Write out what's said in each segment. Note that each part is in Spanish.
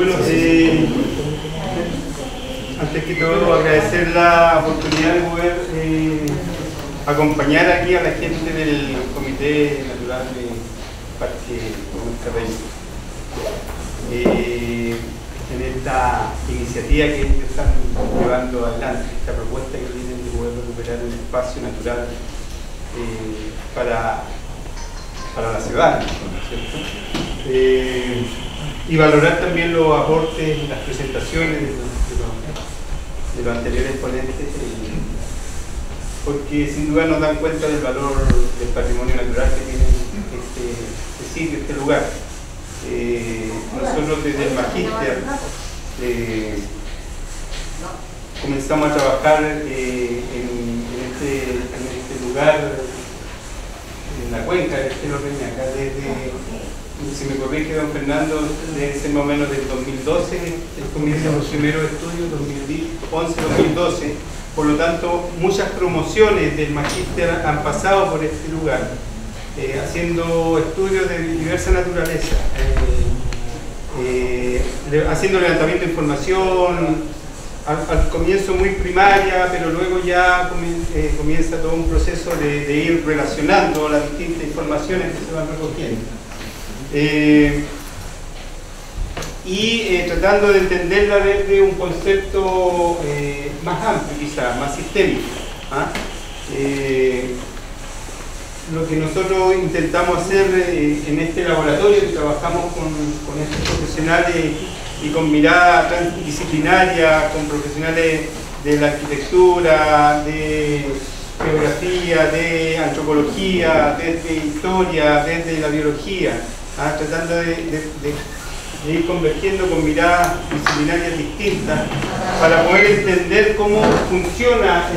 Bueno, eh, antes que todo agradecer la oportunidad de poder eh, acompañar aquí a la gente del Comité Natural de Parque Monterrey eh, en esta iniciativa que ellos están llevando adelante, esta propuesta que tienen de poder recuperar un espacio natural eh, para, para la ciudad, ¿cierto? Y valorar también los aportes las presentaciones de los, anteriores ponentes, eh, porque sin duda nos dan cuenta del valor del patrimonio natural que tiene este, este sitio, este lugar. Eh, nosotros desde el Magister eh, comenzamos a trabajar este, en este lugar, en la cuenca del Estero Reñaca, desde si me corrige don Fernando, debe ser más o menos del 2012, el comienzo de los primeros estudios, 2011-2012. Por lo tanto, muchas promociones del magíster han pasado por este lugar, eh, haciendo estudios de diversa naturaleza, eh, eh, haciendo levantamiento de información, al, comienzo muy primaria, pero luego ya comien- comienza todo un proceso de ir relacionando las distintas informaciones que se van recogiendo. Eh, y eh, tratando de entenderla desde un concepto eh, más amplio, quizás, más sistémico. ¿ah? Lo que nosotros intentamos hacer en este laboratorio, que trabajamos con, con estos profesionales y con mirada transdisciplinaria, con profesionales de la arquitectura, de geografía, de antropología, desde historia, desde la biología, ¿ah? tratando de, ir convergiendo con miradas disciplinarias distintas para poder entender cómo funciona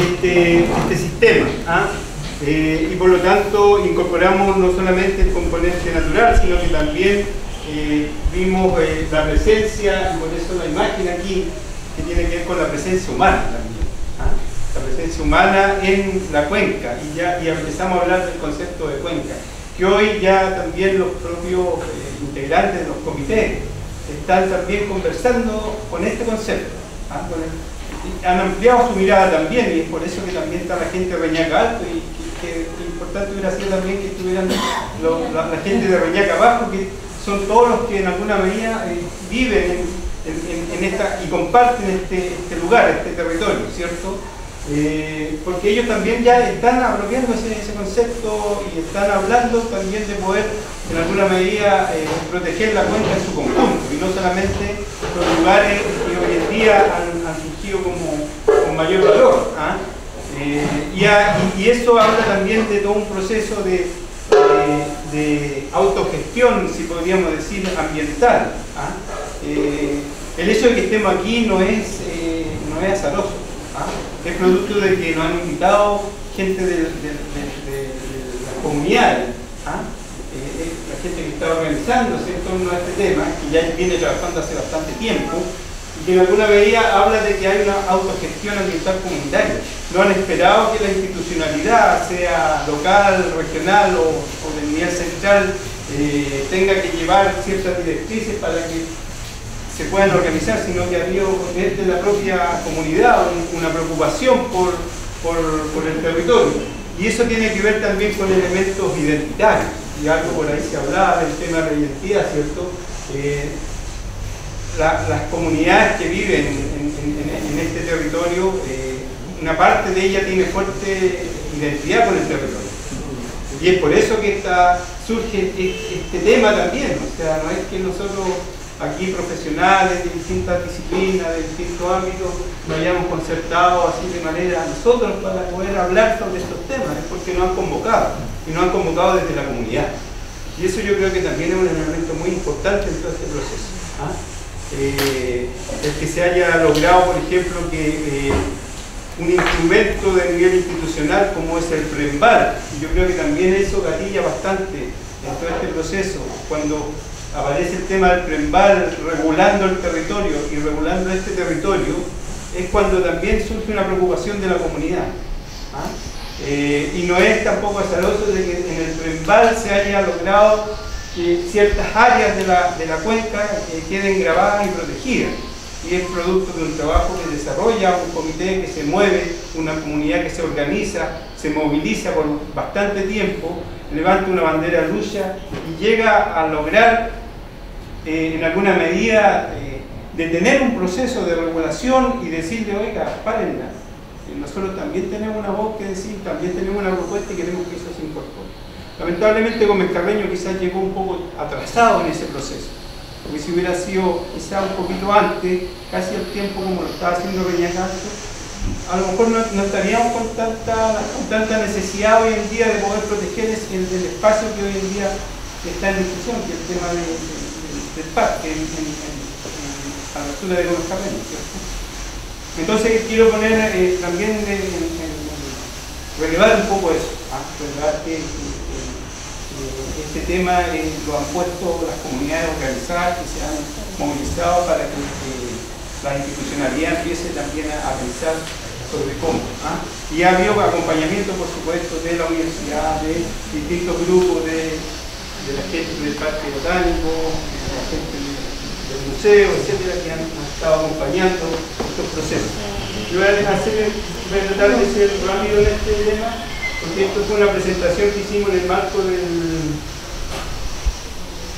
este, este sistema. ¿ah? Eh, y por lo tanto incorporamos no solamente el componente natural, sino que también eh, vimos eh, la presencia, y por eso la imagen aquí, que tiene que ver con la presencia humana también. ¿ah? La presencia humana en la cuenca, y ya y empezamos a hablar del concepto de cuenca, que hoy ya también los propios eh, integrantes de los comités están también conversando con este concepto. ¿ah? Han ampliado su mirada también y es por eso que también está la gente de Reñaca Alto y que, que- importante hubiera sido también que estuvieran la, gente de Reñaca Abajo que son todos los que en alguna medida eh, viven en, en- en- en esta y comparten este, este lugar, este territorio, ¿cierto? Eh, porque ellos también ya están apropiándose de ese concepto y están hablando también de poder en alguna medida eh, proteger la cuenca en su conjunto y no solamente los lugares que hoy en día han, surgido como con mayor valor. ¿ah? Eh, y, eso habla también de todo un proceso de, de- de autogestión, si podríamos decir, ambiental. ¿ah? El hecho de que estemos aquí no es, no es azaroso. ¿ah? Es producto de que nos han invitado gente de, de- de- las comunidades. ¿ah? Eh, eh, la gente que está organizándose en torno a este tema, que ya viene trabajando hace bastante tiempo, y que en alguna medida habla de que hay una autogestión ambiental comunitaria. No han esperado que la institucionalidad, sea local, regional o, o de nivel central, eh, tenga que llevar ciertas directrices para que se puedan organizar, sino que ha habido desde la propia comunidad un- una preocupación por, por, el territorio. Y eso tiene que ver también con elementos identitarios. Y algo por ahí se hablaba del tema de la identidad, ¿cierto? Eh, la- las comunidades que viven en, este territorio, eh, una parte de ella tiene fuerte identidad con el territorio. Y es por eso que esta- surge e- este tema también. O sea, no es que nosotros aquí profesionales de distintas disciplinas, de distintos ámbitos, nos hayamos concertado así de manera nosotros para poder hablar sobre estos temas, es porque nos han convocado y nos han convocado desde la comunidad. Y eso yo creo que también es un elemento muy importante en todo este proceso. ¿ah? Eh, el que se haya logrado, por ejemplo, que eh, un instrumento de nivel institucional como es el PREMBAR, yo creo que también eso gatilla bastante en todo este proceso, cuando aparece el tema del PREMBAR regulando el territorio y regulando este territorio, es cuando también surge una preocupación de la comunidad. ¿ah? Eh, y no es tampoco azaroso de que en el PREMBAR se haya logrado que ciertas áreas de la, de la cuenca eh, queden grabadas y protegidas. Y es producto de un trabajo que desarrolla un comité que se mueve, una comunidad que se organiza, se moviliza por bastante tiempo, levanta una bandera lucha y llega a lograr eh, en alguna medida eh, detener un proceso de regulación y decirle, oiga, párenla. Nosotros también tenemos una voz que decir, también tenemos una propuesta y queremos que eso se incorpore. Lamentablemente Gómez Carreño quizás llegó un poco atrasado en ese proceso, porque si hubiera sido quizás un poquito antes, casi al tiempo como lo estaba haciendo Reñacanto, a lo mejor no, estaríamos con tanta, con tanta necesidad hoy en día de poder proteger el, el, espacio que hoy en día está en discusión, que es el tema de, del parque en, a la altura de Gómez. Entonces quiero poner eh, también en, relevar un poco eso, ¿ah? relevar que este tema eh, lo han puesto las comunidades organizadas que se han movilizado para que eh, la institucionalidad empiece también a, pensar sobre cómo. ¿ah? Y ha habido acompañamiento, por supuesto, de la universidad, de distintos grupos, de, la gente del Parque Botánico, de del museo, etcétera, que han, estado acompañando estos procesos. Yo voy a, hacer, a tratar de ser rápido en este tema, porque esto fue una presentación que hicimos en el marco del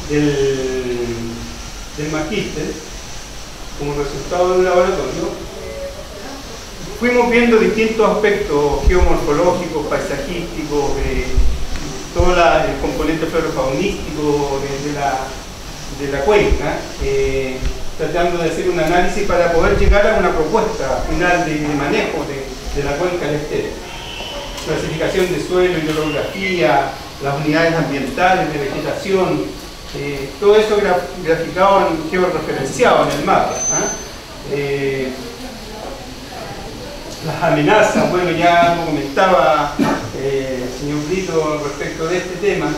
del, del como resultado de un laboratorio, fuimos viendo distintos aspectos geomorfológicos, paisajísticos, eh, todo el componente florofaunístico de, la, de la cuenca, eh, tratando de hacer un análisis para poder llegar a una propuesta final de, manejo de, la cuenca del estero. Clasificación de suelo, hidrografía, las unidades ambientales de vegetación, eh, todo eso graficado, en, georreferenciado en el mapa. ¿ah? Eh, las amenazas, bueno, ya comentaba eh, el señor Brito respecto de este tema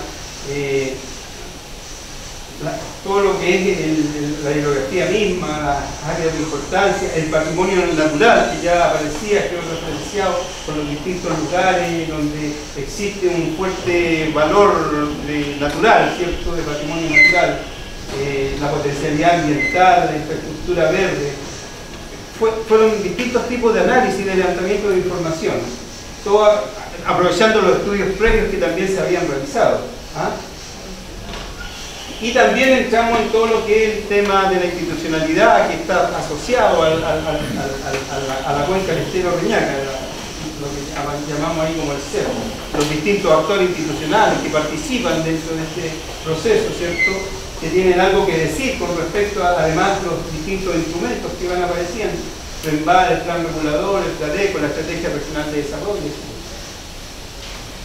todo lo que es la hidrografía misma, las áreas de importancia, el patrimonio natural que ya aparecía, que referenciado con los distintos lugares donde existe un fuerte valor natural, ¿cierto?, de patrimonio natural, eh, la potencialidad ambiental, la infraestructura verde. fueron distintos tipos de análisis y de levantamiento de información, todo aprovechando los estudios previos que también se habían realizado. ¿ah? Y también entramos en todo lo que es el tema de la institucionalidad que está asociado a la cuenca del estero Reñaca, lo que llamamos ahí como el CERO. Los distintos actores institucionales que participan dentro de este proceso, ¿cierto? Que tienen algo que decir con respecto a, además, los distintos instrumentos que van apareciendo. El plan regulador, el TADECO, la Estrategia Regional de Desarrollo,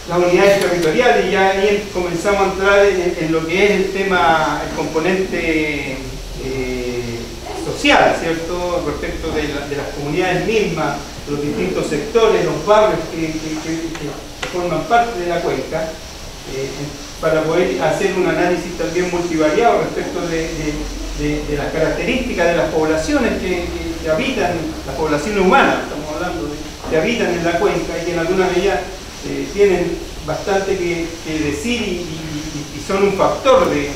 las unidades territoriales y ya ahí comenzamos a entrar en, lo que es el tema, el componente eh, social, ¿cierto? Respecto de, las comunidades mismas, los distintos sectores, los barrios que, forman parte de la cuenca, eh, para poder hacer un análisis también multivariado respecto de, las características de las poblaciones que, habitan, la población humana, estamos hablando, que habitan en la cuenca y que en alguna medida eh, tienen bastante que, decir y, son un factor de,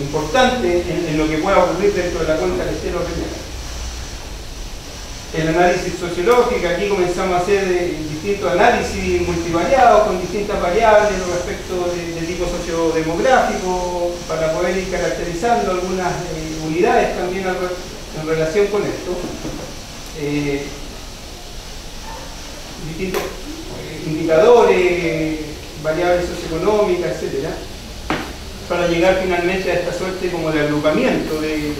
importante en, lo que pueda ocurrir dentro de la cuenca del estero El análisis sociológico, aquí comenzamos a hacer eh, distintos análisis multivariados con distintas variables respecto de, tipo sociodemográfico para poder ir caracterizando algunas eh, unidades también en relación con esto distintos eh, indicadores, variables socioeconómicas, etcétera, para llegar finalmente a esta suerte como de agrupamiento de,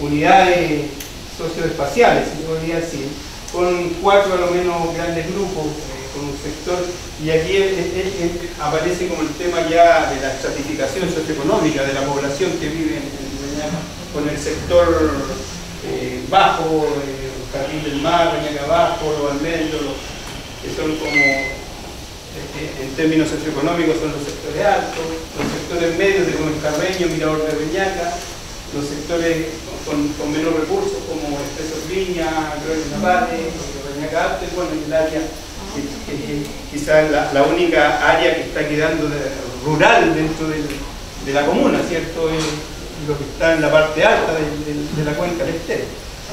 unidades socioespaciales, si podría decir, con cuatro a lo menos grandes grupos, eh, con un sector. Y aquí eh, eh, eh, aparece como el tema ya de la estratificación socioeconómica de la población que vive en, Reñaca, con el sector bajo, Jardín del Mar, Reñaca Bajo, Los Almendros, que son como, en términos socioeconómicos, son los sectores altos, los sectores medios de Gómez Carreño, Mirador de Reñaca, los sectores con, menos recursos como Expresos Viña, Gloria Navales, Reñaca Alto, y bueno, en el área quizás la, la, única área que está quedando rural dentro de la comuna, ¿cierto? Es lo que está en la parte alta de, la cuenca del Estero.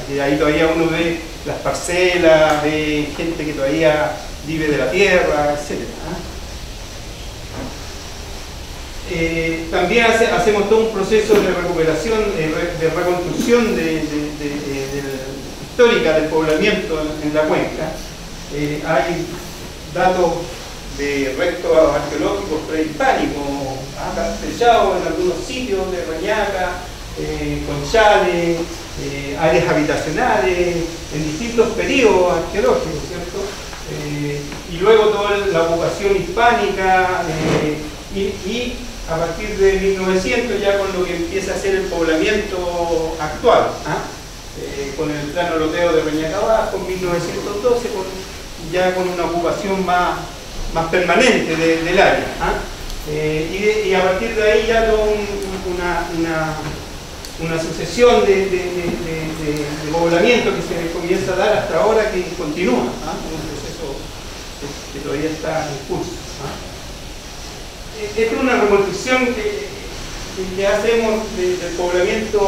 Aquí, ahí todavía uno ve las parcelas, ve gente que todavía vive de la tierra, etc. ¿ah? Eh, también hacemos todo un proceso de recuperación, de reconstrucción de, histórica del poblamiento en la cuenca. Eh, hay datos de restos arqueológicos prehispánicos, ah, en algunos sitios de Reñaca, eh, Conchales, eh, áreas habitacionales, en distintos periodos arqueológicos, ¿cierto? y luego toda la ocupación hispánica y, a partir de 1900 ya con lo que empieza a ser el poblamiento actual, ¿ah? con el plano loteo de Reñaca Abajo, en 1912, con ya con una ocupación más, más permanente del área. ¿ah? Eh, y, a partir de ahí ya una, una, sucesión de, poblamiento que se comienza a dar hasta ahora que continúa, ¿ah? un proceso que, todavía está en curso. ¿ah? Eh, es una reconstrucción que, que hacemos del poblamiento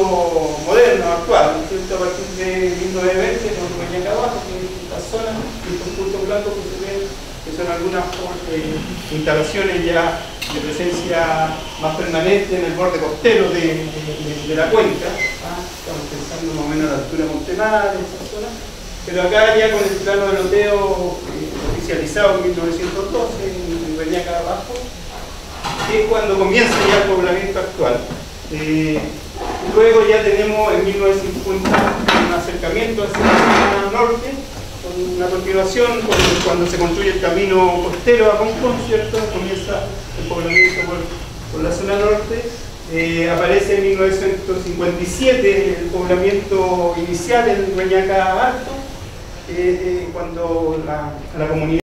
moderno, actual, a partir de 1920, con Peña Abajo, que es esta zona, y estos puntos blancos que se ven, que son algunas eh, instalaciones ya de presencia más permanente en el borde costero de, la cuenca. ¿ah? Estamos pensando más o menos la altura de en esa zona. Pero acá ya con el plano de loteo eh, oficializado en 1912, en Reñaca abajo, es cuando comienza ya el poblamiento actual. Eh, luego ya tenemos en 1950 un acercamiento hacia la norte, con una continuación, cuando se construye el camino costero a Concón, ¿cierto? Comienza el poblamiento por, la zona norte. Eh, aparece en 1957 el poblamiento inicial en Reñaca Alto, eh, cuando la comunidad